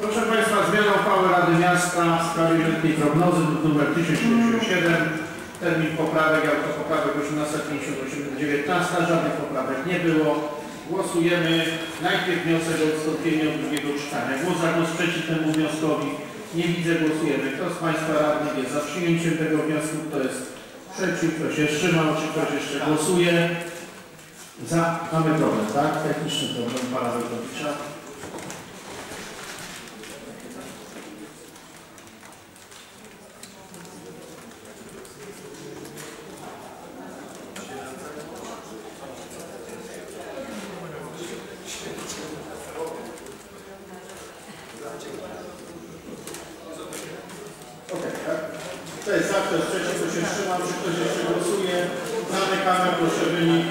Proszę Państwa, zmiana uchwały Rady Miasta w sprawie letniej prognozy, druk numer 1077. Termin poprawek, autopoprawek 18.58-19. Żadnych poprawek nie było. Głosujemy. Najpierw wniosek o odstąpienie od drugiego czytania. Głos za głos przeciw temu wnioskowi. Nie widzę, głosujemy. Kto z Państwa radnych jest za przyjęciem tego wniosku? Kto jest przeciw? Kto się wstrzymał? Czy ktoś jeszcze głosuje? Za. Mamy problem, tak? Techniczny problem pana Wojtowicza. Okej, tak? Kto jest za, kto jest przeciw, kto się wstrzymał, czy ktoś jeszcze głosuje? Zamykamy, proszę wynik.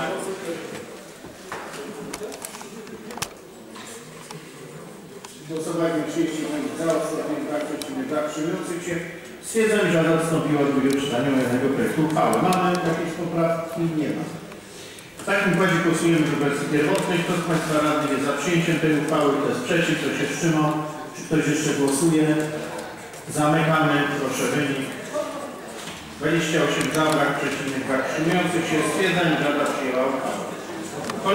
Głosowanie 35 za, ostatnim brak, przeciwnych brak, przyjmujących się. Stwierdzam, że Rada odstąpiła od drugiego czytania omawianego projektu uchwały. Mamy jakieś poprawki? Nie ma. W takim układzie głosujemy w wersji pierwotnej. Kto z Państwa radnych jest za przyjęciem tej uchwały? Kto jest przeciw? Kto się wstrzymał? Czy ktoś jeszcze głosuje? Zamykamy. Proszę wynik. 28 za, brak przeciwnych, brak przyjmujących się. Stwierdzam, że Rada przyjęła uchwałę.